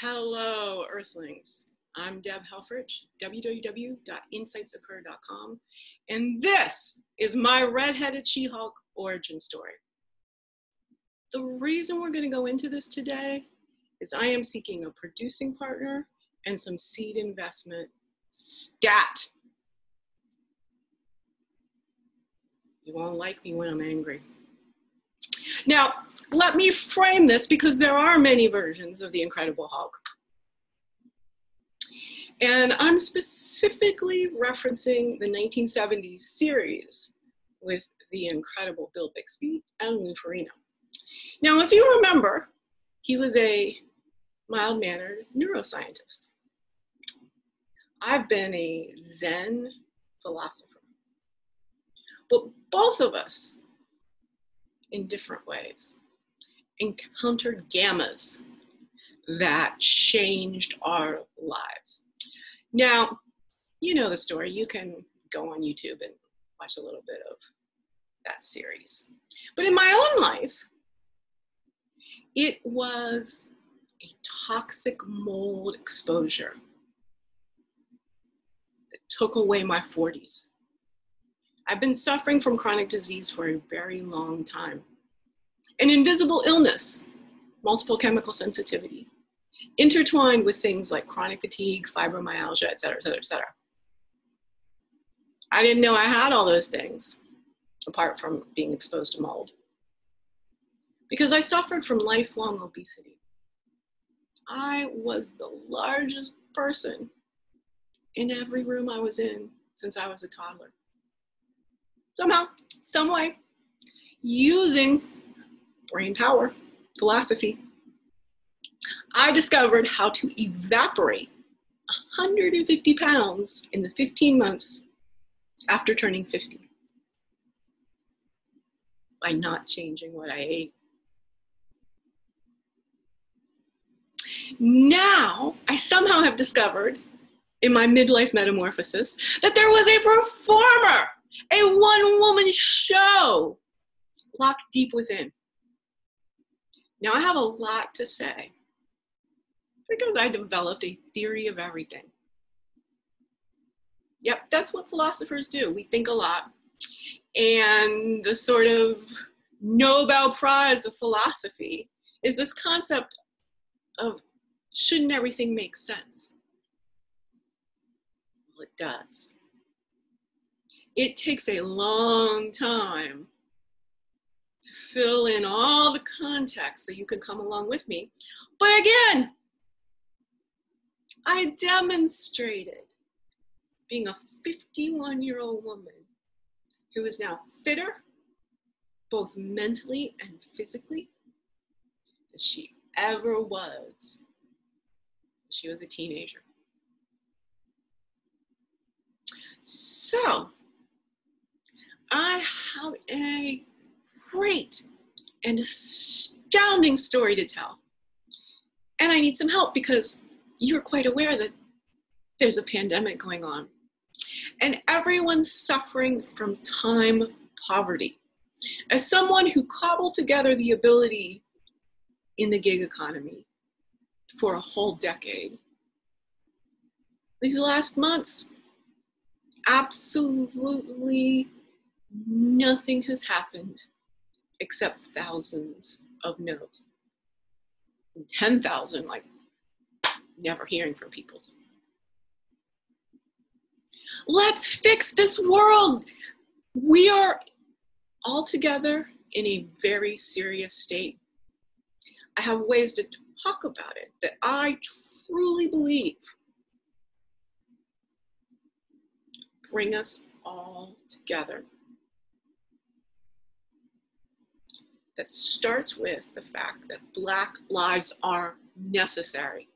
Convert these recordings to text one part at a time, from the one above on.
Hello, Earthlings. I'm Deb Helfrich, www.insightsoccur.com, and this is my redheaded She-Hulk origin story. The reason we're going to go into this today is I am seeking a producing partner and some seed investment stat. You won't like me when I'm angry. Now, let me frame this because there are many versions of the Incredible Hulk. And I'm specifically referencing the 1970s series with the incredible Bill Bixby and Lou Ferrigno. Now, if you remember, he was a mild mannered neuroscientist. I've been a Zen philosopher. But both of us in different ways, encountered gammas that changed our lives. Now, you know the story. You can go on YouTube and watch a little bit of that series. But in my own life, it was a toxic mold exposure that took away my 40s. I've been suffering from chronic disease for a very long time. An invisible illness, multiple chemical sensitivity, intertwined with things like chronic fatigue, fibromyalgia, et cetera, et cetera, et cetera. I didn't know I had all those things apart from being exposed to mold. Because I suffered from lifelong obesity. I was the largest person in every room I was in since I was a toddler somehow, some way, using brain power, philosophy, I discovered how to evaporate 150 pounds in the 15 months after turning 50 by not changing what I ate. Now, I somehow have discovered in my midlife metamorphosis that there was a performer a one woman show locked deep within. Now, I have a lot to say because I developed a theory of everything. Yep, that's what philosophers do. We think a lot. And the sort of Nobel Prize of philosophy is this concept of shouldn't everything make sense? Well, it does it takes a long time to fill in all the context so you can come along with me. But again, I demonstrated being a 51 year old woman who is now fitter, both mentally and physically, than she ever was. She was a teenager. So, I have a great and astounding story to tell. And I need some help because you're quite aware that there's a pandemic going on. And everyone's suffering from time poverty. As someone who cobbled together the ability in the gig economy for a whole decade, these last months, absolutely nothing has happened except thousands of no's. 10,000, like never hearing from people. Let's fix this world. We are all together in a very serious state. I have ways to talk about it that I truly believe bring us all together. That starts with the fact that Black lives are necessary.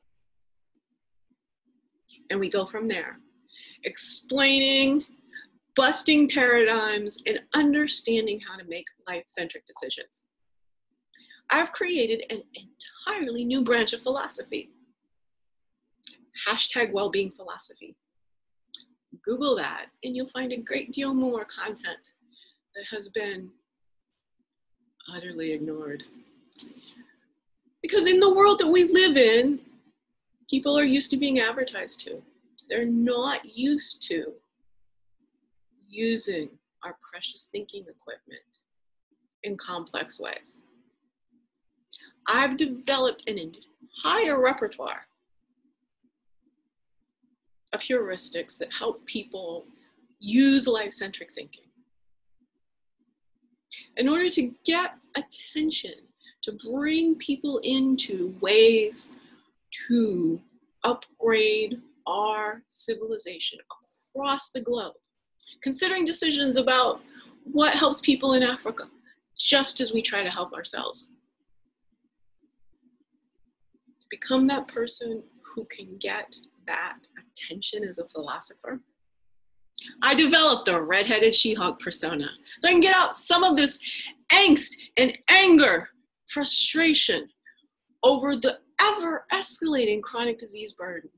And we go from there, explaining, busting paradigms, and understanding how to make life centric decisions. I've created an entirely new branch of philosophy. Hashtag well being philosophy. Google that, and you'll find a great deal more content that has been utterly ignored. Because in the world that we live in, people are used to being advertised to. They're not used to using our precious thinking equipment in complex ways. I've developed an entire repertoire of heuristics that help people use life centric thinking. In order to get attention, to bring people into ways to upgrade our civilization across the globe, considering decisions about what helps people in Africa, just as we try to help ourselves. Become that person who can get that attention as a philosopher. I developed the redheaded She-Hulk persona so I can get out some of this angst and anger, frustration over the ever escalating chronic disease burden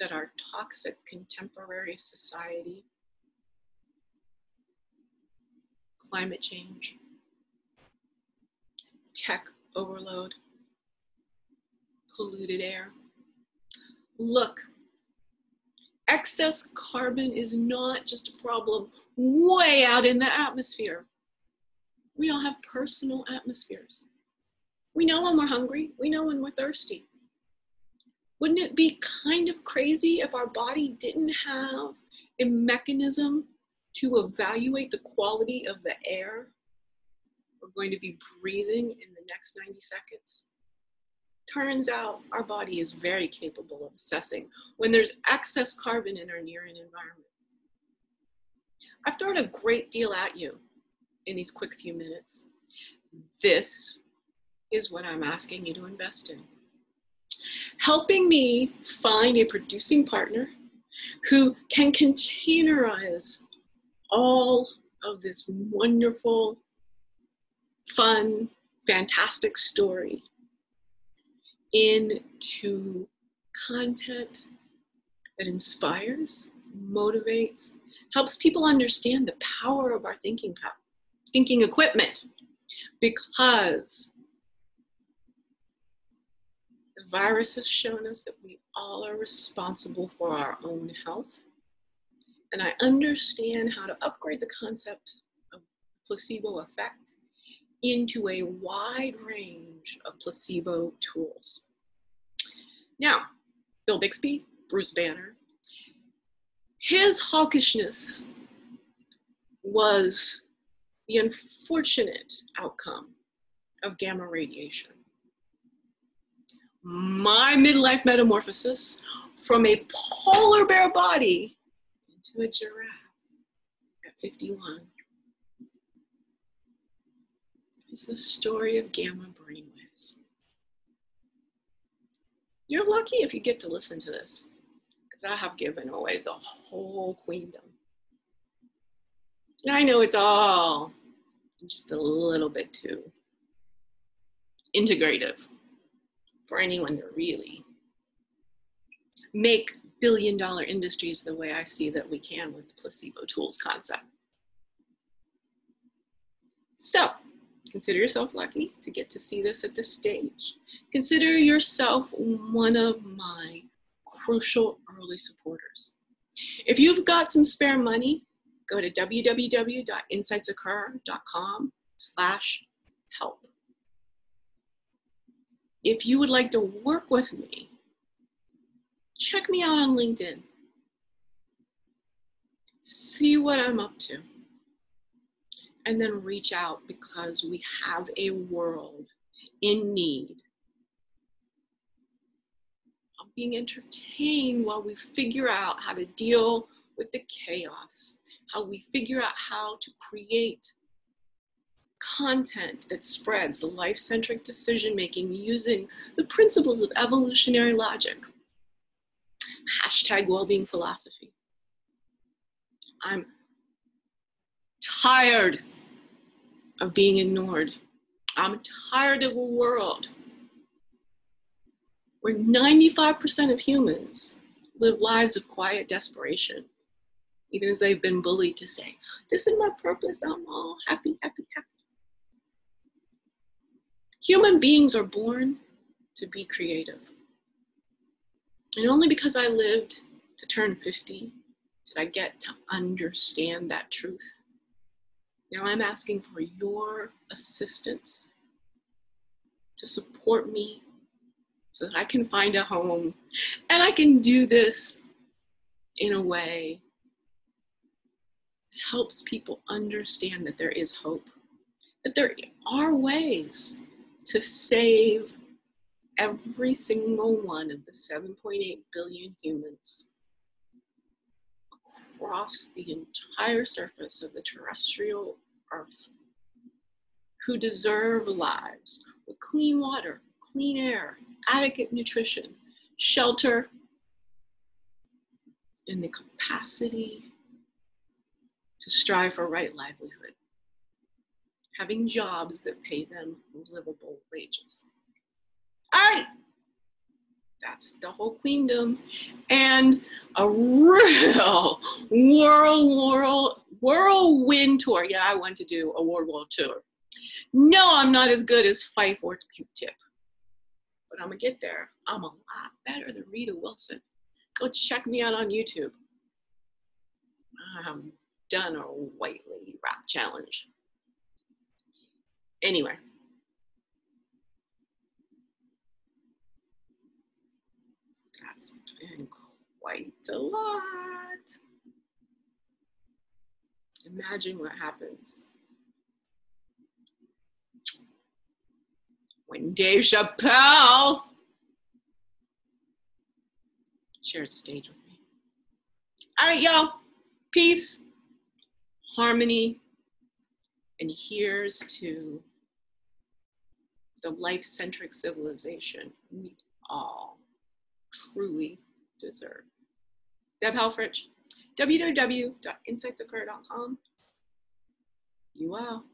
that our toxic contemporary society, climate change, tech overload, polluted air. Look, excess carbon is not just a problem way out in the atmosphere. We all have personal atmospheres. We know when we're hungry, we know when we're thirsty. Wouldn't it be kind of crazy if our body didn't have a mechanism to evaluate the quality of the air we're going to be breathing in the next 90 seconds? Turns out our body is very capable of assessing when there's excess carbon in our near environment. I've thrown a great deal at you in these quick few minutes. This is what I'm asking you to invest in. Helping me find a producing partner who can containerize all of this wonderful, fun, fantastic story into content that inspires, motivates, helps people understand the power of our thinking power, thinking equipment. Because the virus has shown us that we all are responsible for our own health. And I understand how to upgrade the concept of placebo effect into a wide range of placebo tools. Now, Bill Bixby, Bruce Banner, his hawkishness was the unfortunate outcome of gamma radiation. My midlife metamorphosis from a polar bear body into a giraffe at 51 is the story of gamma brainwaves. You're lucky if you get to listen to this, because I have given away the whole queendom. I know it's all just a little bit too integrative for anyone to really make billion dollar industries the way I see that we can with the placebo tools concept. So, Consider yourself lucky to get to see this at this stage. Consider yourself one of my crucial early supporters. If you've got some spare money, go to www.insightsoccur.com slash help. If you would like to work with me, check me out on LinkedIn. See what I'm up to and then reach out because we have a world in need of being entertained while we figure out how to deal with the chaos, how we figure out how to create content that spreads life centric decision making using the principles of evolutionary logic. Hashtag well being philosophy. I'm tired of being ignored. I'm tired of a world where 95% of humans live lives of quiet desperation, even as they've been bullied to say, This is my purpose, I'm all happy, happy, happy. Human beings are born to be creative. And only because I lived to turn 50 did I get to understand that truth. Now I'm asking for your assistance to support me so that I can find a home. And I can do this in a way that helps people understand that there is hope, that there are ways to save every single one of the 7.8 billion humans across the entire surface of the terrestrial earth who deserve lives with clean water, clean air, adequate nutrition, shelter, and the capacity to strive for right livelihood, having jobs that pay them livable wages. All right, that's the whole queendom, and a real world, world, whirlwind tour. Yeah, I want to do a world world tour. No, I'm not as good as Phife or Q-Tip, but I'm gonna get there. I'm a lot better than Rita Wilson. Go check me out on YouTube. I've done a white lady rap challenge. Anyway. That's been quite a lot. Imagine what happens when Dave Chappelle shares the stage with me. All right, y'all. Peace, harmony, and here's to the life centric civilization we all truly deserve. Deb Helfrich, www.insightsoccur.com. You out.